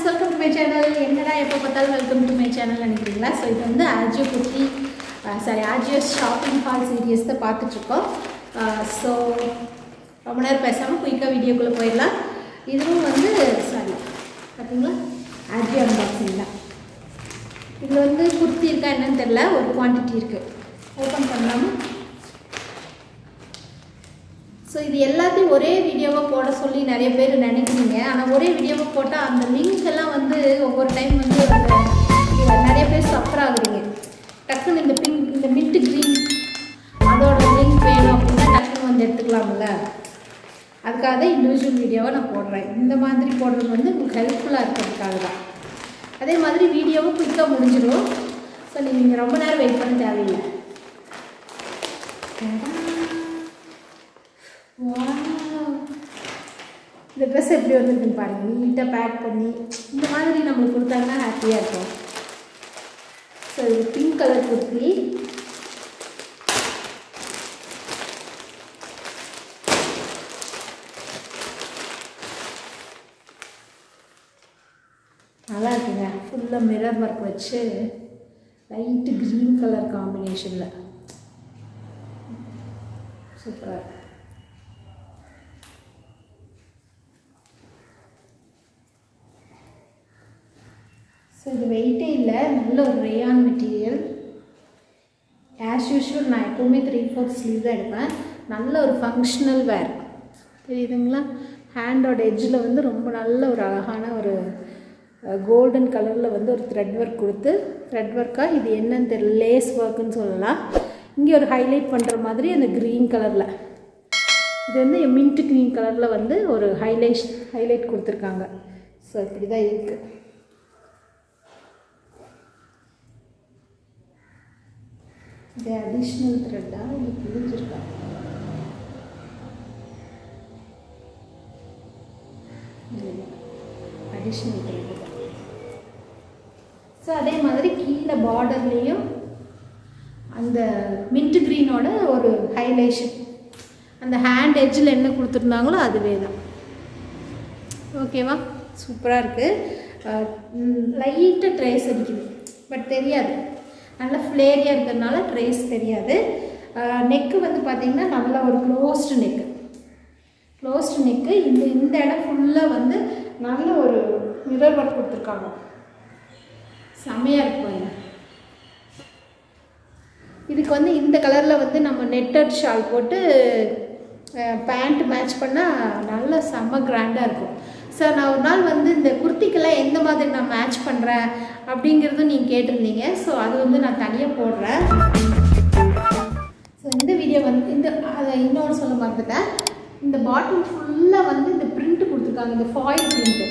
Friends welcome to my channel என்னடா எப்போ பார்த்தாலும் வெல்கம் டு மை சேனல் நினைக்கிறீங்களா? ஸோ இது வந்து ஆஜியோ குட்டி sorry Ajio shopping haul series தான் பார்த்துட்ருக்கோம். Uh, ஸோ ரொம்ப நேரம் பேசாமல் குயிக்காக வீடியோக்குள்ளே போயிடலாம். இதுவும் வந்து சாரி பார்த்தீங்களா ஆஜியோ அன்பாக்சிங் தான். இதில் வந்து குர்த்தி இருக்கா என்னன்னு தெரில ஒரு குவான்டிட்டி இருக்குது ஓப்பன் பண்ணலாமா? ஸோ இது எல்லாத்தையும் ஒரே வீடியோவாக போட சொல்லி நிறைய பேர் நினைக்கிறீங்க. ஆனால் ஒரே வீடியோவாக போட்டால் அந்த லிங்க் எல்லாம் வந்து ஒவ்வொரு டைம் வந்து நிறைய பேர் சஃபர் ஆகுறீங்க. டக்குன்னு இந்த பிங்க் இந்த மின்ட் க்ரீன் அதோட லிங்க் வேணும் அப்படின்னா டக்குன்னு வந்து எடுத்துக்கலாம்ல. அதுக்காக தான் இண்டிவிஜுவல் வீடியோவை நான் போடுறேன். இந்த மாதிரி போடுறது வந்து உங்களுக்கு ஹெல்ப்ஃபுல்லாக இருக்கிறதுக்காக தான். அதே மாதிரி வீடியோவும் குயிக்காக முடிஞ்சிடும். ஸோ நீங்கள் ரொம்ப நேரம் வெயிட் பண்ண தேவையில்லை. இந்த ட்ரெஸ் எப்படி வந்திருக்குன்னு பாருங்கள் நீட்டாக பேக் பண்ணி இந்த மாதிரி நம்மளுக்கு கொடுத்தாங்கன்னா ஹாப்பியாக இருக்கும். ஸோ இது பிங்க் கலர் குர்த்தி நல்லா இருக்குங்க. ஃபுல்லாக மிரர் ஒர்க் வச்சு லைட்டு க்ரீன் கலர் காம்பினேஷனில் சூப்பராக இருக்கு. ஸோ இது வெயிட்டே இல்லை நல்ல ஒரு ரேயான் மெட்டீரியல் ஆஸ் யூஷுவல் நான் எப்போவுமே த்ரீ ஃபோர்த் ஸ்லீவ் தான் எடுப்பேன். நல்ல ஒரு ஃபங்க்ஷனல் வேர் தெரியுதுங்களா? ஹேண்டோட எட்ஜில் வந்து ரொம்ப நல்ல ஒரு அழகான ஒரு கோல்டன் கலரில் வந்து ஒரு த்ரெட் ஒர்க் கொடுத்து த்ரெட் ஒர்க்காக இது என்னன்னு தெரியல லேஸ் ஒர்க்குன்னு சொல்லலாம். இங்கே ஒரு ஹைலைட் பண்ணுற மாதிரி அந்த க்ரீன் கலரில் இது வந்து மின்ட் க்ரீன் கலரில் வந்து ஒரு ஹைலைட் ஹைலைட் கொடுத்துருக்காங்க. ஸோ இப்படி தான் இருக்குது இது அடிஷ்னல் த்ரெட்டாக இது புரிஞ்சிருக்கா அடிஷ்னல் த்ரெட் ஸோ அதே மாதிரி கீழே பார்டர்லேயும் அந்த மின்ட் க்ரீனோட ஒரு ஹைலைஷன் அந்த ஹேண்ட் எட்ஜில் என்ன கொடுத்துருந்தாங்களோ அதுவே தான். ஓகேவா சூப்பராக இருக்குது லைட்டாக ட்ரேஸ் அடிக்குது. பட் தெரியாது. நல்ல ஃப்ளேரியாக இருக்கிறதுனால ட்ரேஸ் தெரியாது. நெக்கு வந்து பார்த்திங்கன்னா நல்ல ஒரு க்ளோஸ்டு நெக்கு க்ளோஸ்டு நெக்கு இந்த இந்த இடம் ஃபுல்லாக வந்து நல்ல ஒரு மிரர் ஒர்க் கொடுத்துருக்காங்க. செம்மையாக இருக்கும் இதுக்கு வந்து இந்த கலரில் வந்து நம்ம நெட்டட் ஷால் போட்டு பேண்ட் மேட்ச் பண்ணால் நல்ல செம்ம கிராண்டாக இருக்கும். சார் நான் ஒரு நாள் வந்து இந்த குர்த் எந்த அதை நான் மேட்ச் பண்ணுறேன் அப்படிங்கிறதும் நீங்கள் கேட்டிருந்தீங்க. ஸோ அது வந்து நான் தனியாக போடுறேன். ஸோ இந்த வீடியோ வந்து இந்த அதை இன்னொரு சொல்ல மறந்துட்டேன். இந்த பாட்டில் ஃபுல்லாக வந்து இந்த பிரிண்ட் கொடுத்துருக்காங்க. இந்த foil print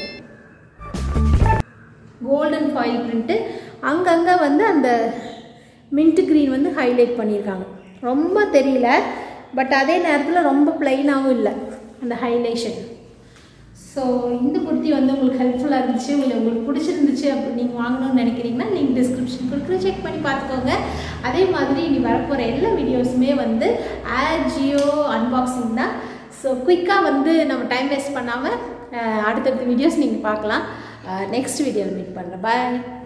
golden foil print அங்கங்கே வந்து அந்த மின்ட் க்ரீன் வந்து ஹைலைட் பண்ணியிருக்காங்க. ரொம்ப தெரியல பட் அதே நேரத்தில் ரொம்ப ப்ளைனாகவும் இல்லை. அந்த ஹைலைஷன் ஸோ இந்த குர்த்தி வந்து உங்களுக்கு ஹெல்ப்ஃபுல்லாக இருந்துச்சு இல்லை உங்களுக்கு பிடிச்சிருந்துச்சு அப்படி நீங்கள் வாங்கணும்னு நினைக்கிறீங்கன்னா நீங்கள் டிஸ்கிரிப்ஷன் கொடுக்குற செக் பண்ணி பார்த்துக்கோங்க. அதே மாதிரி இனி வரப்போகிற எல்லா வீடியோஸுமே வந்து ஆஜியோ அன்பாக்சிங் தான். ஸோ குயிக்காக வந்து நம்ம டைம் வேஸ்ட் பண்ணாமல் அடுத்தடுத்த வீடியோஸ் நீங்கள் பார்க்கலாம். நெக்ஸ்ட் வீடியோவில் மீட் பண்ணுறேன் பாய்